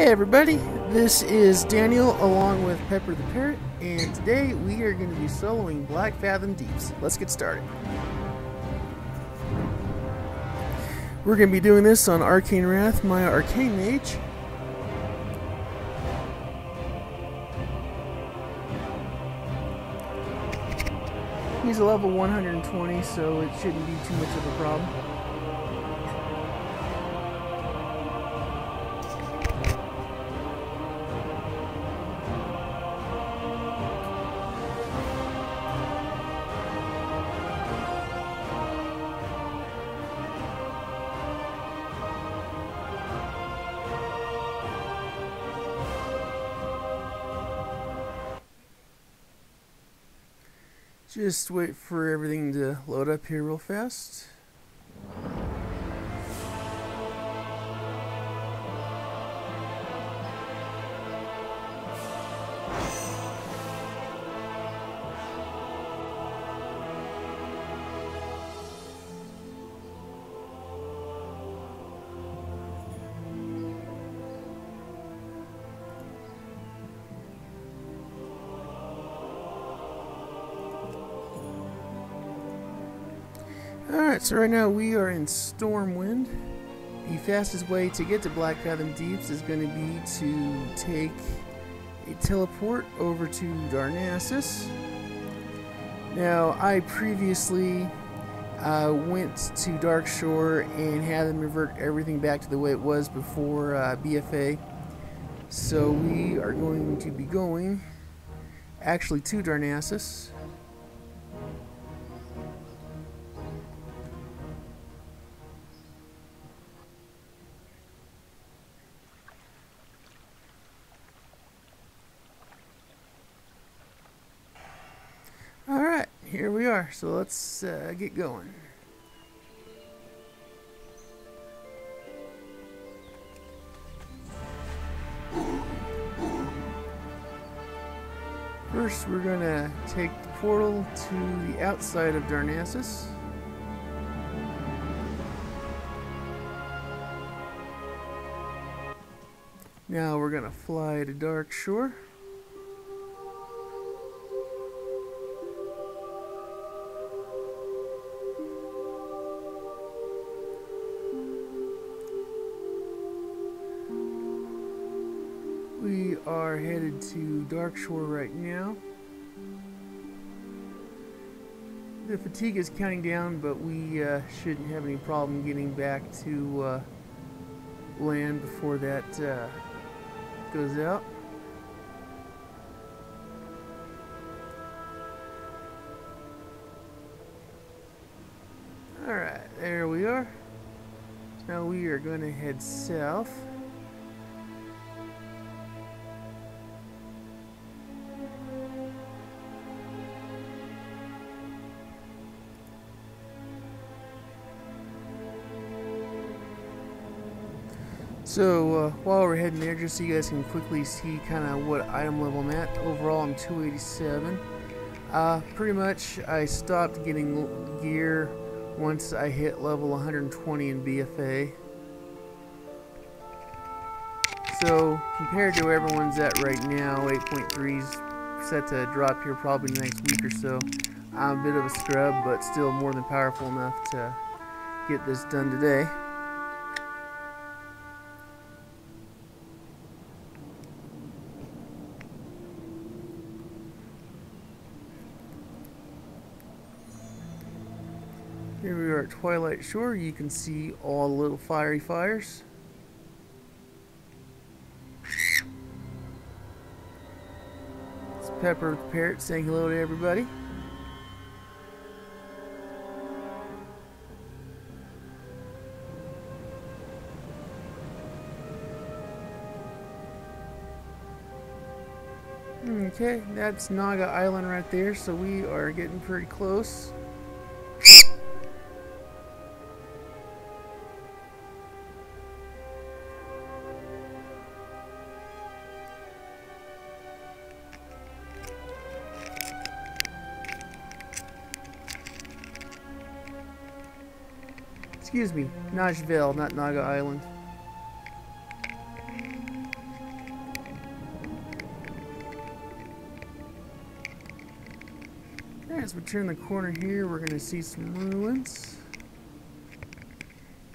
Hey everybody, this is Daniel along with Pepper the Parrot, and today we are going to be soloing Black Fathom Deeps. Let's get started. We're going to be doing this on Arcane Wrath, my Arcane Mage. He's a level 120, so it shouldn't be too much of a problem. Just wait for everything to load up here real fast. So right now we are in Stormwind. The fastest way to get to Black Fathom Deeps is going to be to take a teleport over to Darnassus. Now, I previously uh, went to Darkshore and had them revert everything back to the way it was before uh, BFA. So we are going to be going actually to Darnassus. So let's uh, get going. First, we're going to take the portal to the outside of Darnassus. Now we're going to fly to Darkshore. We are headed to Darkshore right now. The fatigue is counting down, but we uh, shouldn't have any problem getting back to uh, land before that uh, goes out. Alright, there we are. Now we are going to head south. So uh, while we're heading there, just so you guys can quickly see kind of what item level I'm at. Overall, I'm 287. Uh, pretty much, I stopped getting gear once I hit level 120 in BFA. So compared to where everyone's at right now, 8.3's set to drop here probably next week or so. I'm a bit of a scrub, but still more than powerful enough to get this done today. Twilight Shore. You can see all the little fiery fires. It's Pepper the Parrot saying hello to everybody. Okay, that's Naga Island right there, so we are getting pretty close. Excuse me, Nashville, not Naga Island. As we turn the corner here, we're going to see some ruins.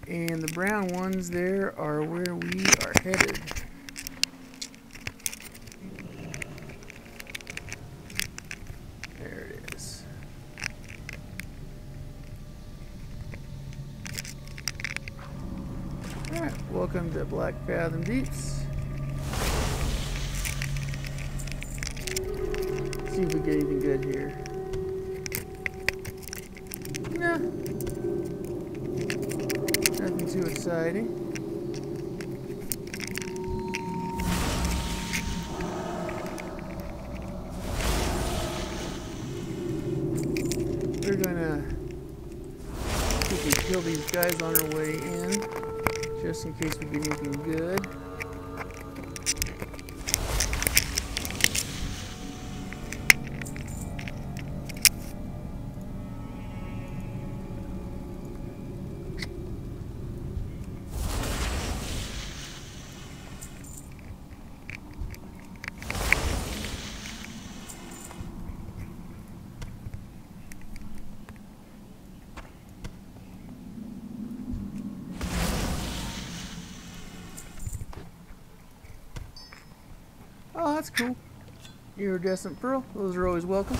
And the brown ones there are where we are headed. Welcome to Black Fathom Deeps. See if we get anything good here. Nah. Nothing too exciting. We're gonna kill these guys on our way just in case we get anything good. Oh, that's cool. Iridescent pearl. Those are always welcome.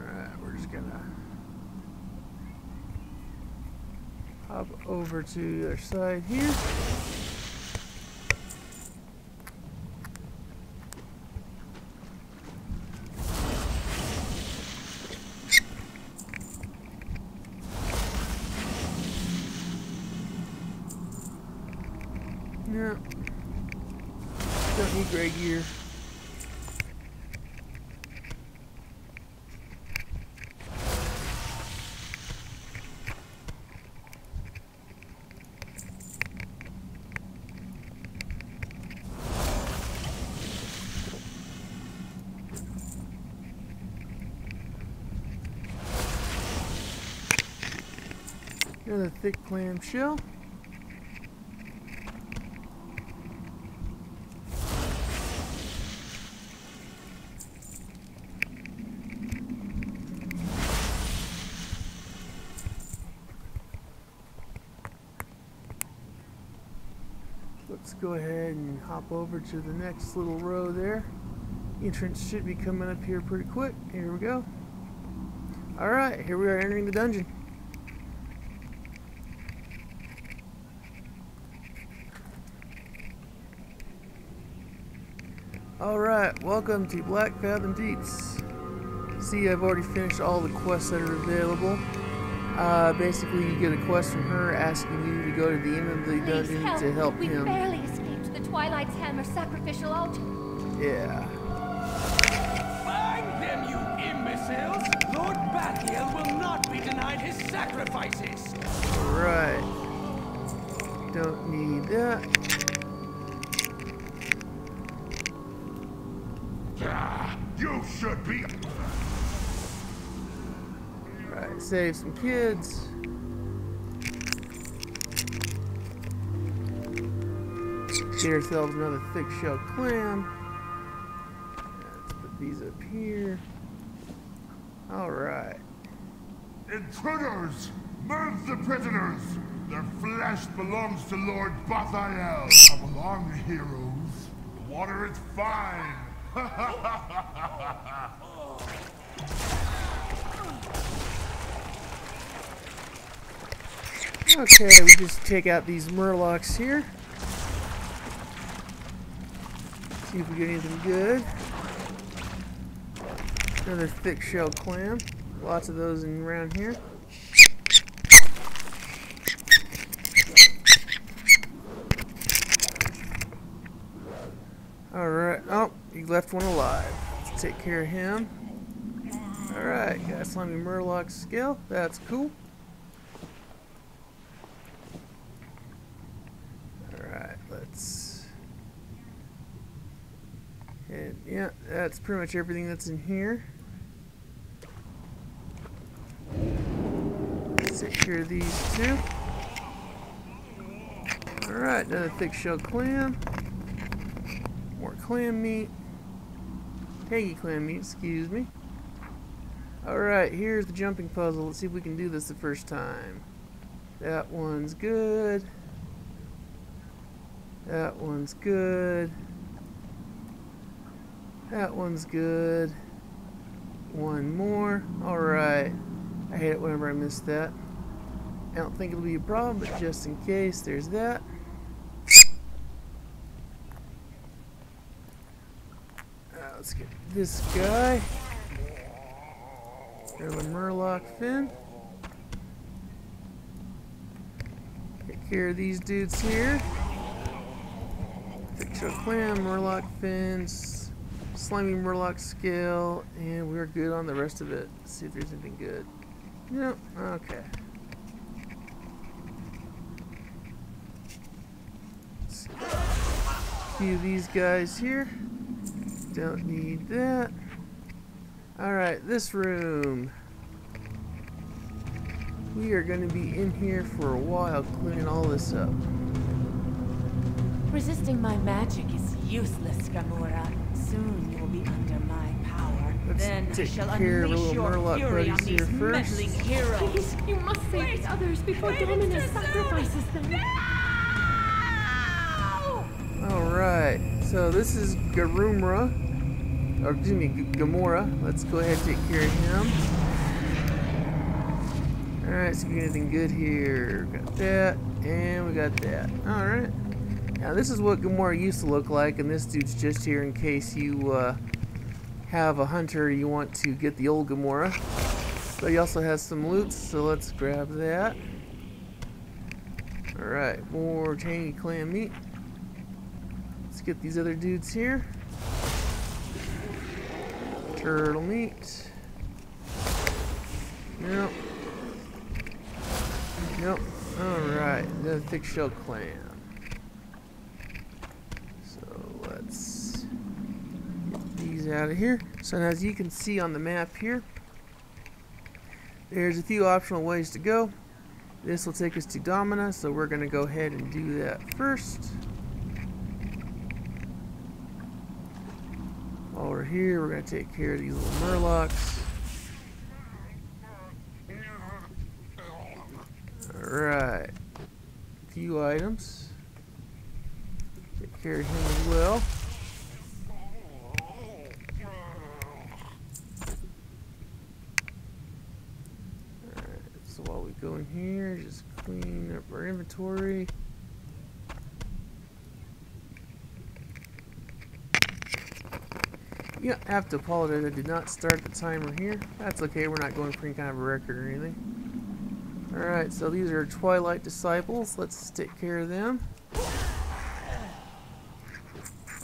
Alright, we're just gonna hop over to the other side here. No. Don't need gray gear. Another thick clam shell. Let's go ahead and hop over to the next little row there. Entrance should be coming up here pretty quick. Here we go. Alright, here we are entering the dungeon. Alright, welcome to Black Fathom Deeps. See, I've already finished all the quests that are available. Uh, basically, you get a quest from her asking you to go to the end of the Please dungeon help. to help we him. barely escaped the Twilight's Hammer sacrificial altar. Yeah. Find them, you imbeciles! Lord Bathiel will not be denied his sacrifices! Right. Don't need that. You should be. Right, save some kids. Get ourselves another thick shell clam. Let's put these up here. Alright. Intruders! Move the prisoners! Their flesh belongs to Lord Bathiel. Come along, heroes. The water is fine. Okay, we just take out these murlocs here. See if we get anything good. Another thick shell clam. Lots of those in around here. Alright. Oh, he left one alive. Let's take care of him. Alright, got slimy murloc skill. That's cool. Alright, let's. And yeah, that's pretty much everything that's in here. Let's take care of these two. Alright, another thick shell clam. More clam meat. Excuse me. Alright, here's the jumping puzzle. Let's see if we can do this the first time. That one's good. That one's good. That one's good. One more. Alright. I hate it whenever I miss that. I don't think it'll be a problem, but just in case, there's that. Uh, let's get this guy. There's a Murloc fin. Take care of these dudes here. Our clam, Murloc fins, slimy Murloc scale, and we're good on the rest of it. Let's see if there's anything good. Nope, okay. Let's see. Few of these guys here. Don't need that. Alright, this room. We are going to be in here for a while cleaning all this up. Resisting my magic is useless, Ghamoo-ra. Soon you will be under my power. Let's then I take shall care unleash little your Murloc fury on these here first. meddling heroes. Please, you must save the others before Wait, Domina sacrifices them. No! Alright, so this is Garumra. Or, excuse me, G- Ghamoo-ra. Let's go ahead and take care of him. Alright, see we anything good here. Got that, and we got that. Alright. Now, this is what Ghamoo-ra used to look like, and this dude's just here in case you uh, have a hunter you want to get the old Ghamoo-ra. But he also has some loot, so let's grab that. Alright, more tangy clam meat. Get these other dudes here. Turtle meat. Nope. Nope. Alright, the thick shell clam. So let's get these out of here. So as you can see on the map here, there's a few optional ways to go. This will take us to Domina, so we're going to go ahead and do that first. We're here, we're going to take care of these little Murlocs. Alright. A few items. Take care of him as well. Alright, so while we go in here, just clean up our inventory. You don't have to apologize, I did not start the timer here. That's okay, we're not going for any kind of a record or anything. Alright, so these are Twilight Disciples. Let's take care of them.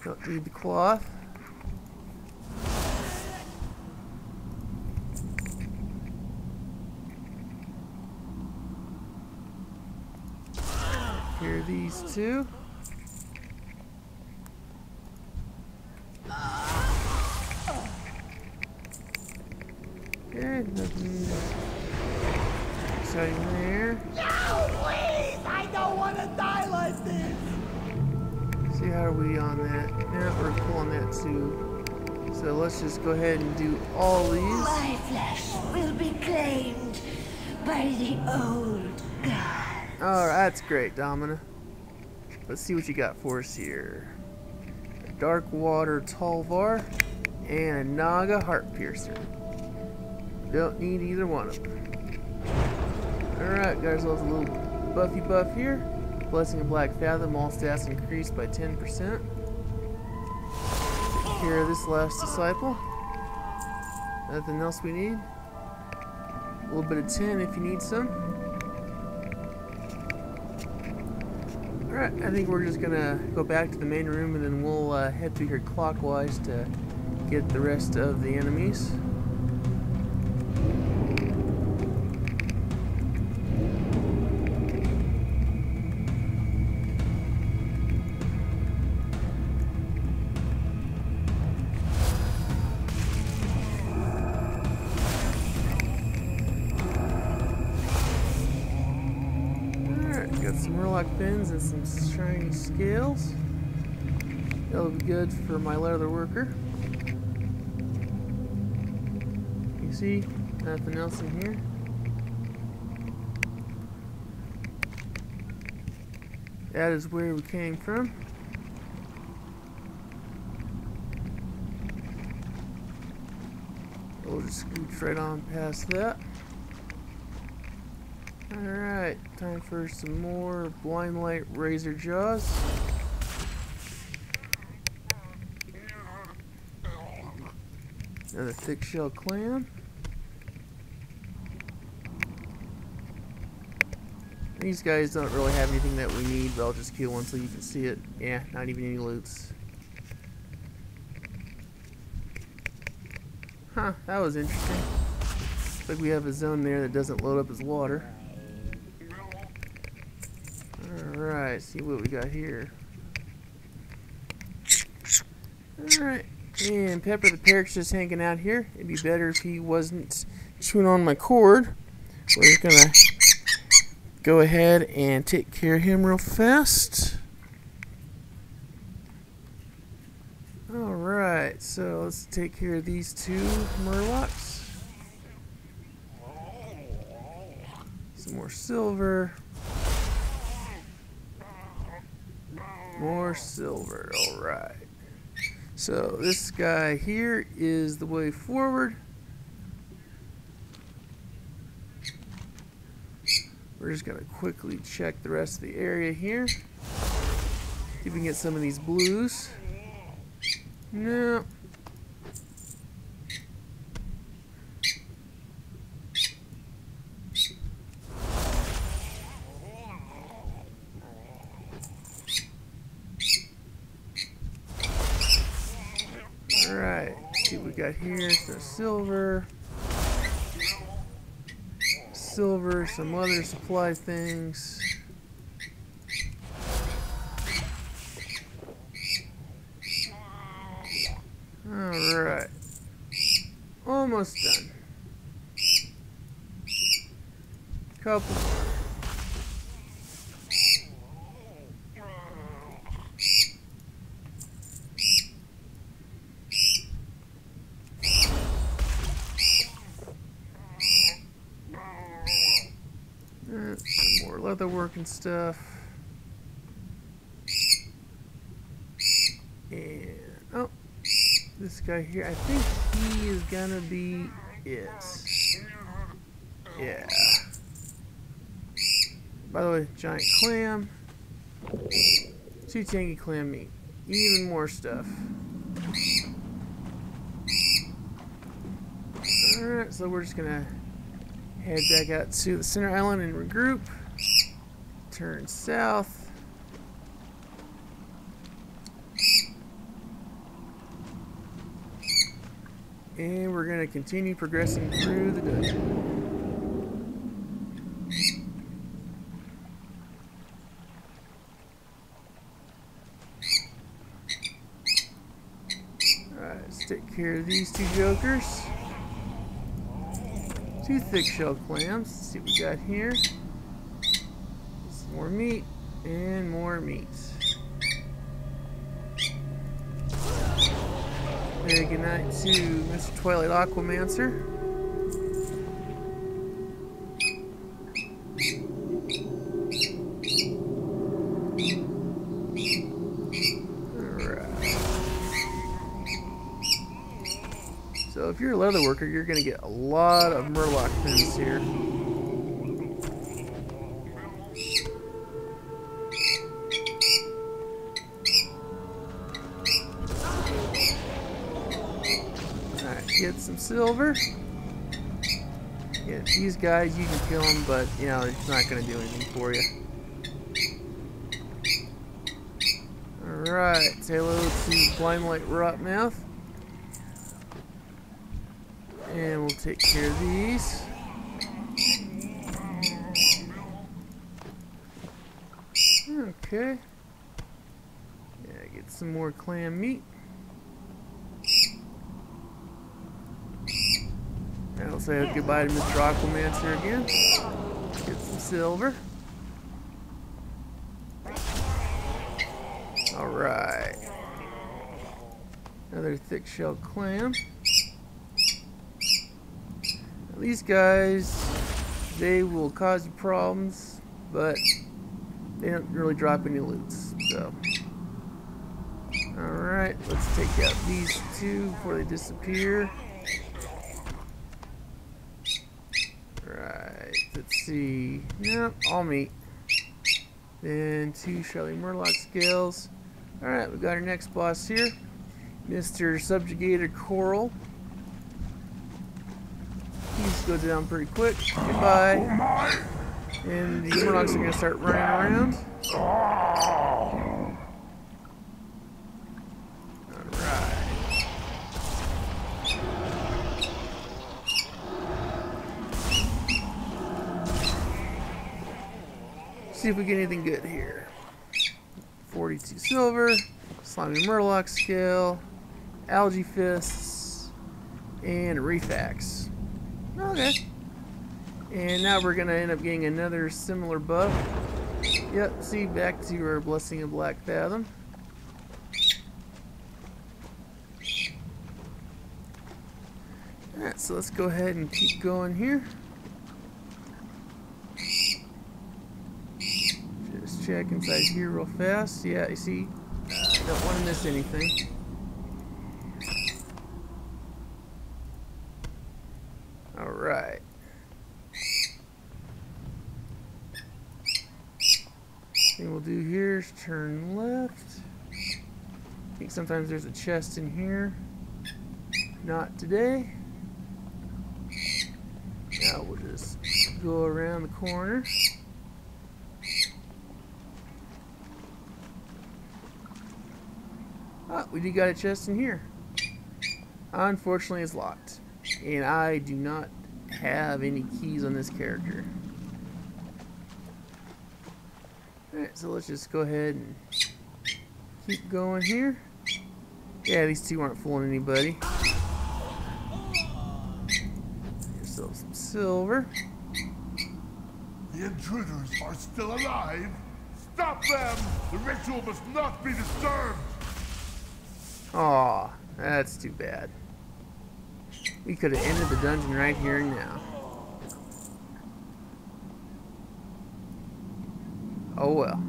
Don't need the cloth. Here are these two. Okay, nothing exciting there. Please, I don't want to die like this. See how are we on that? Yeah, we're on that too. So let's just go ahead and do all these. My flesh will be claimed by the old god. Oh, that's great, Domina. Let's see what you got for us here. A Dark Water Talwar and a Naga Heart Piercer. Don't need either one of them. Alright, guys, let's a little buffy buff here. Blessing of Black Fathom, all stats increased by 10%. Take care of this last disciple. Nothing else we need. A little bit of tin if you need some. Alright, I think we're just gonna go back to the main room and then we'll uh, head through here clockwise to get the rest of the enemies. That'll be good for my leather worker. You see, nothing else in here. That is where we came from. We'll just scooch right on past that. Alright, time for some more blind light razor jaws. Another thick shell clam. These guys don't really have anything that we need, but I'll just kill one so you can see it. Yeah, not even any loots. Huh, that was interesting. Looks like we have a zone there that doesn't load up as water. Alright, see what we got here. Alright, and Pepper the Parrot's just hanging out here. It'd be better if he wasn't chewing on my cord. We're just gonna go ahead and take care of him real fast. Alright, so let's take care of these two murlocs. Some more silver. More silver, alright. So this guy here is the way forward. We're just gonna quickly check the rest of the area here. See if we can get some of these blues. No. Alright, see what we got here. So silver. Silver, some other supply things. Alright. Almost done. Couple more. Uh, some more working stuff. And oh, this guy here, I think he is gonna be it. Yeah. By the way, giant clam. Two tangy clam meat. Even more stuff. Alright, so we're just gonna head back out to the center island and regroup. Turn south. And we're going to continue progressing through the dungeon. Alright, let's take care of these two jokers. Two thick shell clams. Let's see what we got here. More meat and more meat. Very good night to Mr. Twilight Aquamancer. So if you're a leather worker, you're going to get a lot of murloc pins here. Silver. Yeah, these guys, you can kill them, but, you know, it's not going to do anything for you. Alright, say hello to Blind Light Rotmouth. And we'll take care of these. Okay. Yeah, get some more clam meat. Say goodbye to Mr. Aquamancer again. Get some silver. Alright. Another thick shell clam. These guys, they will cause you problems, but they don't really drop any loots. So, alright, let's take out these two before they disappear. Right, let's see. Yep, all meat. Then two Shelly Murloc scales. Alright, we got our next boss here. Mr. Subjugator Kor'ul. These go down pretty quick. Goodbye. Oh and the Murlocs are going to start running around. Ah. Alright. See if we get anything good here. 42 silver, slimy murloc scale, algae fists, and refax. Okay. And now we're gonna end up getting another similar buff. Yep, see, back to our Blessing of Black Fathom. Alright, so let's go ahead and keep going here. Just check inside here real fast. Yeah, you see, uh, don't want to miss anything. Alright. Thing we'll do here is turn left. I think sometimes there's a chest in here. Not today. Now we'll just go around the corner. We do got a chest in here. Unfortunately, it's locked. And I do not have any keys on this character. Alright, so let's just go ahead and keep going here. Yeah, these two aren't fooling anybody. Yourself some silver. The intruders are still alive. Stop them! The ritual must not be disturbed! Aw, that's too bad. We could have ended the dungeon right here and now. Oh well.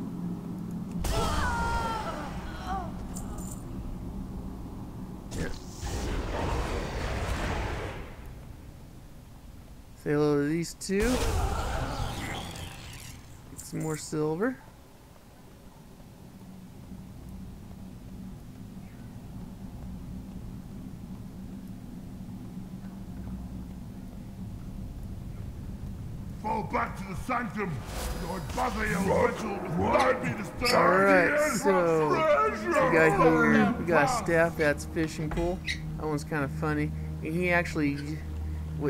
Say hello to these two. Get some more silver. Fall back to the sanctum! Lord Bathiel's ritual must not be disturbed! Alright, so we got here, we got a staff that's fishing pole. That one's kind of funny. And he actually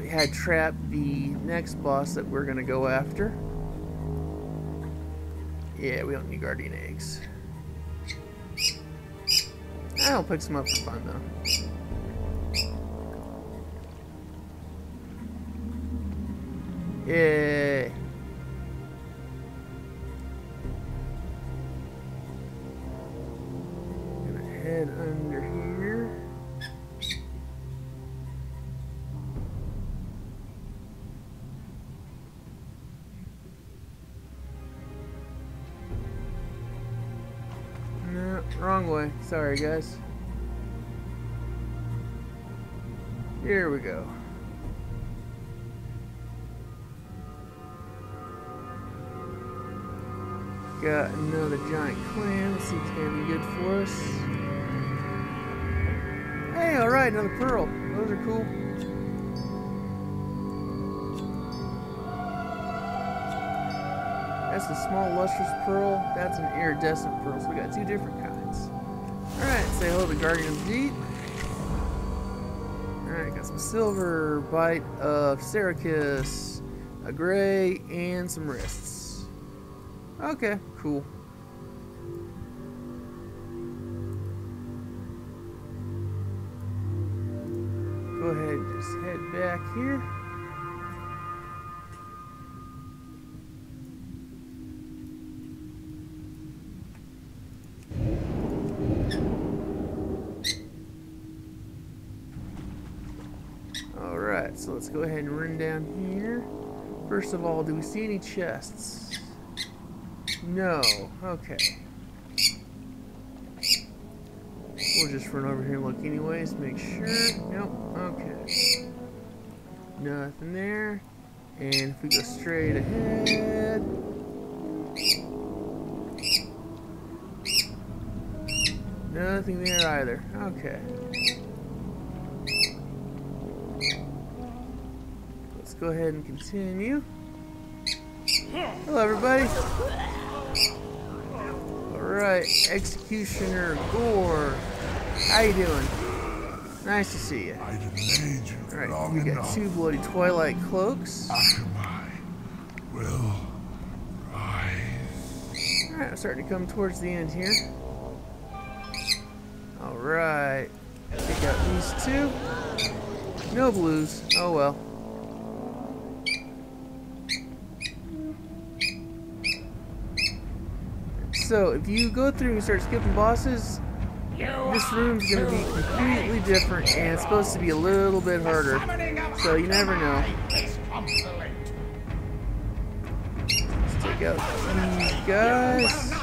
had trapped the next boss that we're gonna go after. Yeah, we don't need guardian eggs. I'll pick some up for fun though. Yay! Sorry, guys. Here we go. Got another giant clam. See if gonna be good for us. Hey, alright, another pearl. Those are cool. That's a small lustrous pearl. That's an iridescent pearl. So we got two different kinds. Say hello to Guardian Deep. Alright, got some silver bite of Serra'kis, a gray, and some wrists. Okay, cool. Go ahead and just head back here. Alright, so let's go ahead and run down here. First of all, do we see any chests? No. Okay. We'll just run over here and look anyways, make sure. Nope. Okay. Nothing there. And if we go straight ahead. Nothing there either. Okay. Go ahead and continue. Hello, everybody. Alright, Executioner Gore. How you doing? Nice to see you. I delayed you Alright, we got two Bloody Twilight Cloaks. Aku'mai will rise. Alright, I'm starting to come towards the end here. Alright. Take out these two. No blues. Oh well. So, if you go through and start skipping bosses, this room's gonna be completely different and it's supposed to be a little bit harder. So, you never know. Let's take out these guys.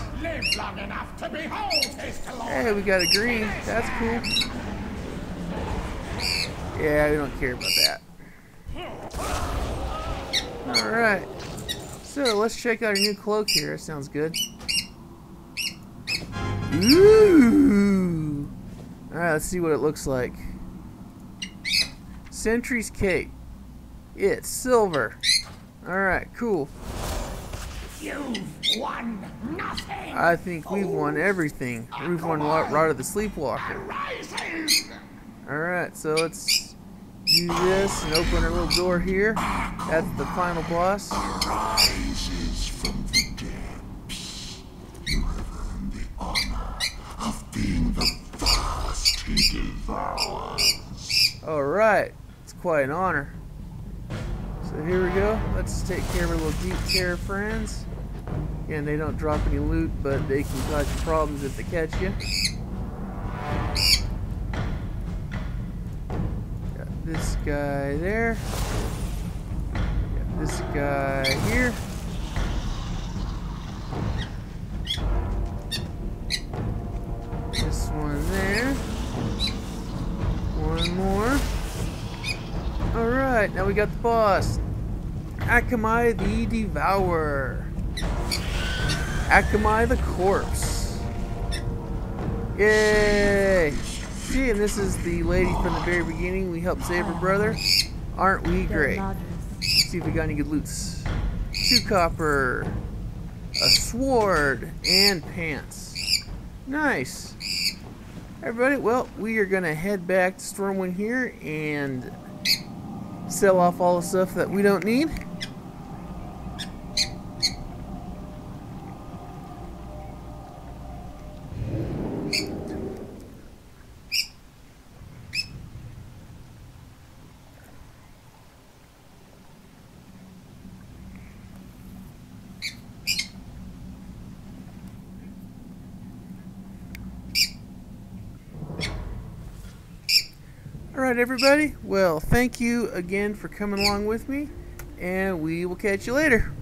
Hey, we got a green. That's cool. Yeah, we don't care about that. Alright. So, let's check out our new cloak here. That sounds good. Ooh! Alright, let's see what it looks like. Sentry's Cape. It's silver. Alright, cool. You've won nothing. I think we've won everything. We've won Rod of the Sleepwalker. Alright, so let's do this and open our little door here. That's the final boss. Rises from the depths. You have earned the honor of being the first he devours. Alright, it's quite an honor. So here we go. Let's take care of our little deep terror friends. Again, they don't drop any loot, but they can cause problems if they catch you. Got this guy there. Got this guy here. This one there. One more. Alright, now we got the boss. Aku'mai the Devourer. Aku'mai the Corpse. Yay! See, and this is the lady from the very beginning. We helped save her brother. Aren't we great? Let's see if we got any good loots. Two copper, a sword, and pants. Nice. Everybody, well, we are gonna head back to Stormwind here and sell off all the stuff that we don't need. Alright, everybody. Well, thank you again for coming along with me, and we will catch you later.